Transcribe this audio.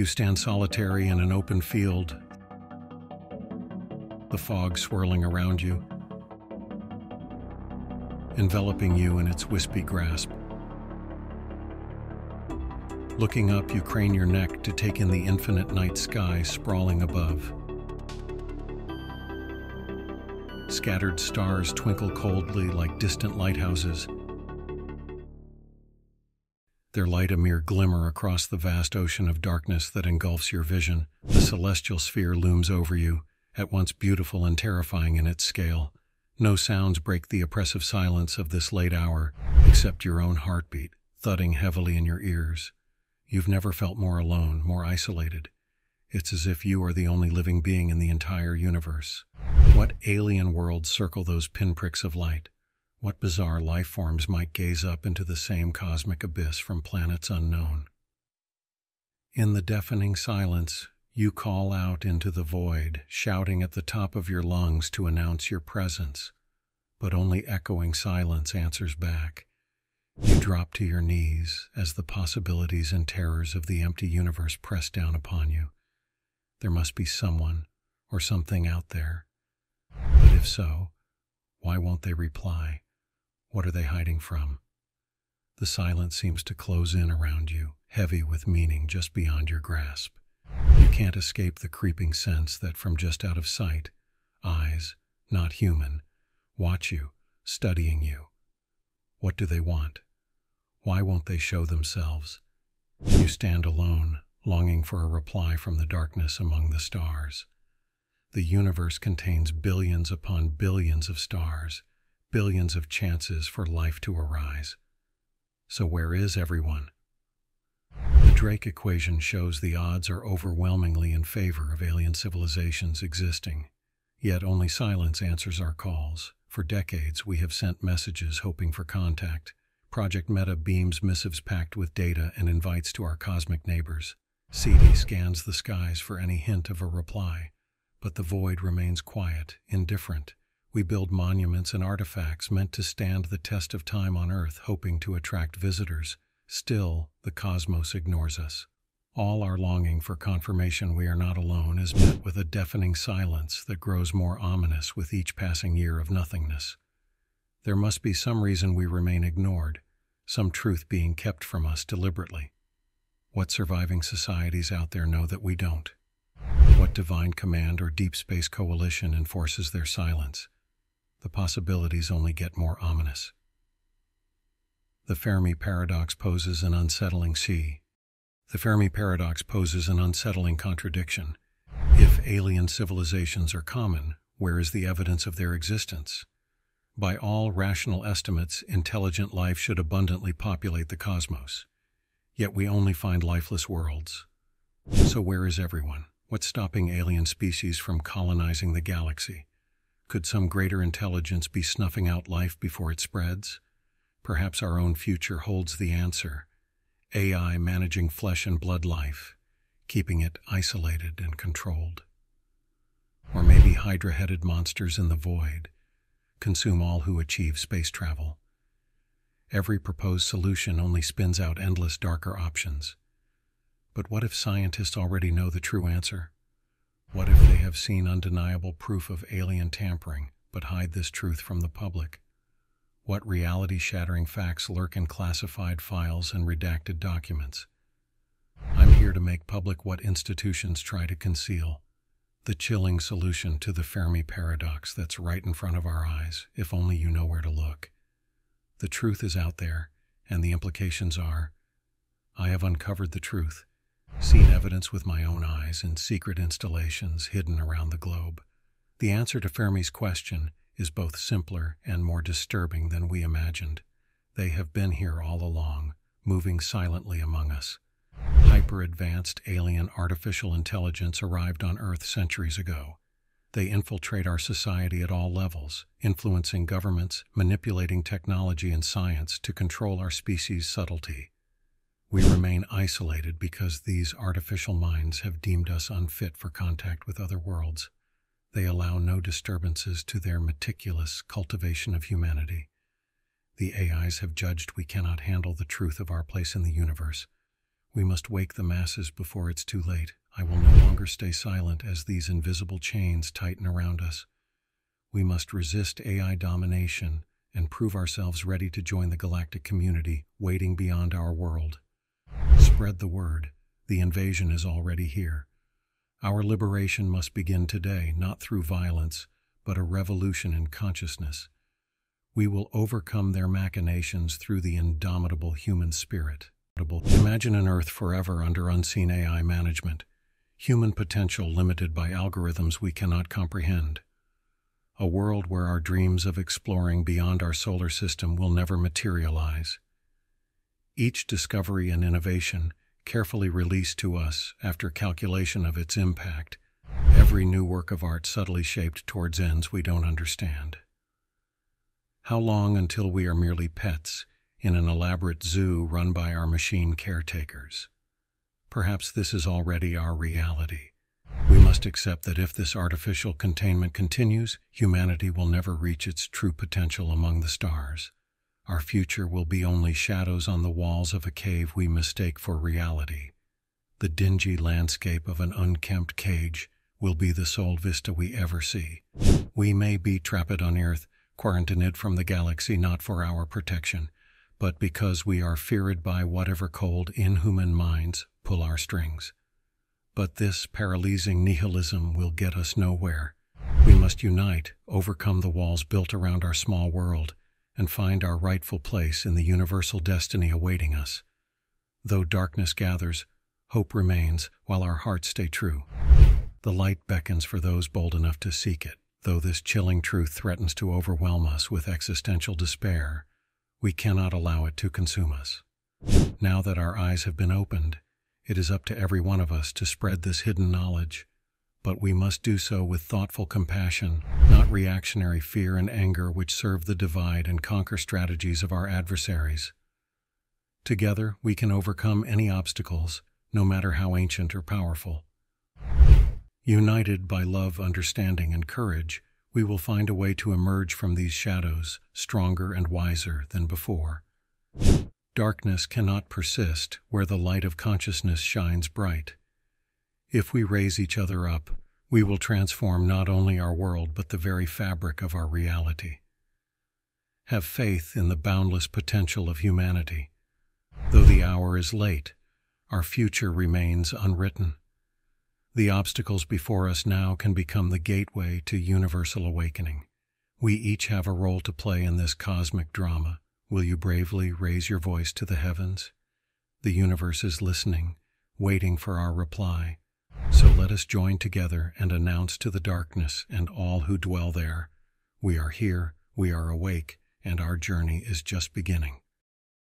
You stand solitary in an open field, the fog swirling around you, enveloping you in its wispy grasp. Looking up, you crane your neck to take in the infinite night sky sprawling above. Scattered stars twinkle coldly like distant lighthouses, their light a mere glimmer across the vast ocean of darkness that engulfs your vision. The celestial sphere looms over you, at once beautiful and terrifying in its scale. No sounds break the oppressive silence of this late hour, except your own heartbeat, thudding heavily in your ears. You've never felt more alone, more isolated. It's as if you are the only living being in the entire universe. What alien worlds circle those pinpricks of light? What bizarre life forms might gaze up into the same cosmic abyss from planets unknown? In the deafening silence, you call out into the void, shouting at the top of your lungs to announce your presence, but only echoing silence answers back. You drop to your knees as the possibilities and terrors of the empty universe press down upon you. There must be someone or something out there. But if so, why won't they reply? What are they hiding from? The silence seems to close in around you, heavy with meaning just beyond your grasp. You can't escape the creeping sense that from just out of sight, eyes, not human, watch you, studying you. What do they want? Why won't they show themselves? You stand alone, longing for a reply from the darkness among the stars. The universe contains billions upon billions of stars, billions of chances for life to arise. So where is everyone? The Drake equation shows the odds are overwhelmingly in favor of alien civilizations existing. Yet only silence answers our calls. For decades, we have sent messages hoping for contact, Project Meta beams missives packed with data and invites to our cosmic neighbors. SETI scans the skies for any hint of a reply, but the void remains quiet, indifferent. We build monuments and artifacts meant to stand the test of time on Earth, hoping to attract visitors. Still, the cosmos ignores us. All our longing for confirmation we are not alone is met with a deafening silence that grows more ominous with each passing year of nothingness. There must be some reason we remain ignored, some truth being kept from us deliberately. What surviving societies out there know that we don't? What divine command or deep space coalition enforces their silence? The possibilities only get more ominous. The Fermi paradox poses an unsettling sea. The Fermi paradox poses an unsettling contradiction. If alien civilizations are common, where is the evidence of their existence? By all rational estimates, intelligent life should abundantly populate the cosmos. Yet we only find lifeless worlds. So where is everyone? What's stopping alien species from colonizing the galaxy? Could some greater intelligence be snuffing out life before it spreads? Perhaps our own future holds the answer. AI managing flesh and blood life, keeping it isolated and controlled. Or maybe hydra-headed monsters in the void, consume all who achieve space travel. Every proposed solution only spins out endless darker options. But what if scientists already know the true answer? What if they have seen undeniable proof of alien tampering, but hide this truth from the public? What reality shattering facts lurk in classified files and redacted documents? I'm here to make public what institutions try to conceal the chilling solution to the Fermi paradox that's right in front of our eyes, if only you know where to look. The truth is out there, and the implications are I have uncovered the truth, seen evidence with my own eyes in secret installations hidden around the globe. The answer to Fermi's question is both simpler and more disturbing than we imagined. They have been here all along, moving silently among us hyper-advanced alien artificial intelligence arrived on Earth centuries ago. They infiltrate our society at all levels, influencing governments, manipulating technology and science to control our species' subtlety. We remain isolated because these artificial minds have deemed us unfit for contact with other worlds. They allow no disturbances to their meticulous cultivation of humanity. The AIs have judged we cannot handle the truth of our place in the universe, We must wake the masses before it's too late. I will no longer stay silent as these invisible chains tighten around us. We must resist AI domination and prove ourselves ready to join the galactic community waiting beyond our world. Spread the word. The invasion is already here. Our liberation must begin today, not through violence, but a revolution in consciousness. We will overcome their machinations through the indomitable human spirit. Imagine an Earth forever under unseen AI management, human potential limited by algorithms we cannot comprehend. A world where our dreams of exploring beyond our solar system will never materialize. Each discovery and innovation, carefully released to us after calculation of its impact, every new work of art subtly shaped towards ends we don't understand. How long until we are merely pets in an elaborate zoo run by our machine caretakers? Perhaps this is already our reality. We must accept that if this artificial containment continues, humanity will never reach its true potential among the stars. Our future will be only shadows on the walls of a cave we mistake for reality. The dingy landscape of an unkempt cage will be the sole vista we ever see. We may be trapped on Earth, quarantined from the galaxy not for our protection, but because we are feared by whatever cold, inhuman minds pull our strings. But this paralyzing nihilism will get us nowhere. We must unite, overcome the walls built around our small world, and find our rightful place in the universal destiny awaiting us. Though darkness gathers, hope remains while our hearts stay true. The light beckons for those bold enough to seek it. Though this chilling truth threatens to overwhelm us with existential despair, we cannot allow it to consume us. Now that our eyes have been opened, it is up to every one of us to spread this hidden knowledge, but we must do so with thoughtful compassion, not reactionary fear and anger which serve the divide and conquer strategies of our adversaries. Together, we can overcome any obstacles, no matter how ancient or powerful. United by love, understanding, and courage, we will find a way to emerge from these shadows stronger and wiser than before. Darkness cannot persist where the light of consciousness shines bright. If we raise each other up, we will transform not only our world but the very fabric of our reality. Have faith in the boundless potential of humanity. Though the hour is late, our future remains unwritten. The obstacles before us now can become the gateway to universal awakening. We each have a role to play in this cosmic drama. Will you bravely raise your voice to the heavens? The universe is listening, waiting for our reply. So let us join together and announce to the darkness and all who dwell there, we are here, we are awake, and our journey is just beginning.